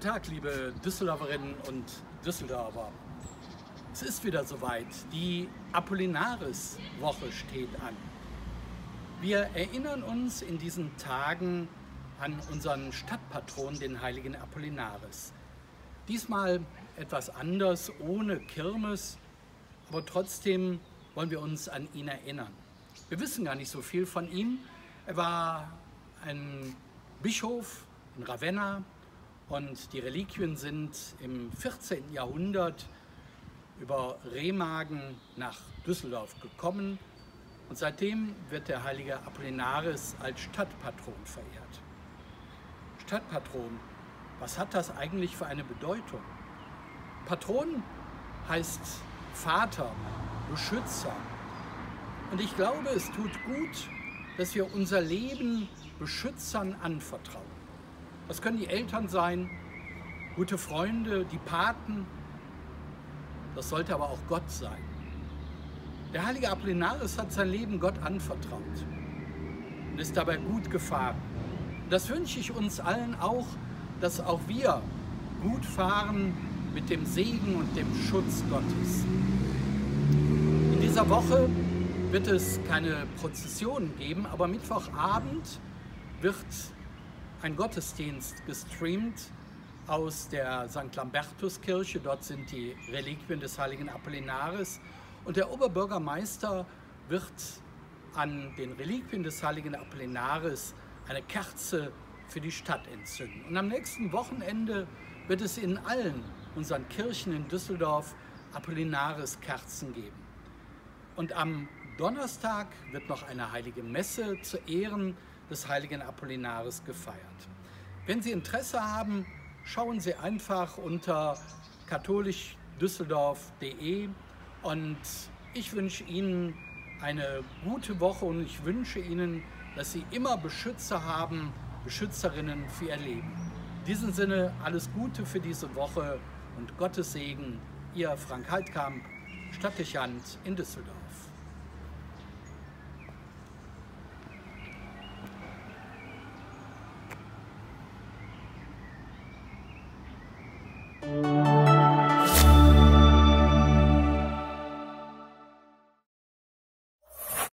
Tag, liebe Düsseldorferinnen und Düsseldorfer. Es ist wieder soweit. Die Apollinaris-Woche steht an. Wir erinnern uns in diesen Tagen an unseren Stadtpatron, den heiligen Apollinaris. Diesmal etwas anders, ohne Kirmes, aber trotzdem wollen wir uns an ihn erinnern. Wir wissen gar nicht so viel von ihm. Er war ein Bischof in Ravenna, und die Reliquien sind im 14. Jahrhundert über Remagen nach Düsseldorf gekommen und seitdem wird der heilige Apollinaris als Stadtpatron verehrt. Stadtpatron, was hat das eigentlich für eine Bedeutung? Patron heißt Vater, Beschützer. Und ich glaube, es tut gut, dass wir unser Leben Beschützern anvertrauen. Das können die Eltern sein, gute Freunde, die Paten. Das sollte aber auch Gott sein. Der heilige Apollinaris hat sein Leben Gott anvertraut und ist dabei gut gefahren. Das wünsche ich uns allen auch, dass auch wir gut fahren mit dem Segen und dem Schutz Gottes. In dieser Woche wird es keine Prozessionen geben, aber Mittwochabend wird ein Gottesdienst gestreamt aus der St. Lambertus-Kirche. Dort sind die Reliquien des heiligen Apollinaris. Und der Oberbürgermeister wird an den Reliquien des heiligen Apollinaris eine Kerze für die Stadt entzünden. Und am nächsten Wochenende wird es in allen unseren Kirchen in Düsseldorf Apollinaris-Kerzen geben. Und am Donnerstag wird noch eine heilige Messe zu Ehren des heiligen Apollinaris gefeiert. Wenn Sie Interesse haben, schauen Sie einfach unter katholischdüsseldorf.de und ich wünsche Ihnen eine gute Woche und ich wünsche Ihnen, dass Sie immer Beschützer haben, Beschützerinnen für Ihr Leben. In diesem Sinne alles Gute für diese Woche und Gottes Segen, Ihr Frank Heidkamp, Stadtdechant in Düsseldorf.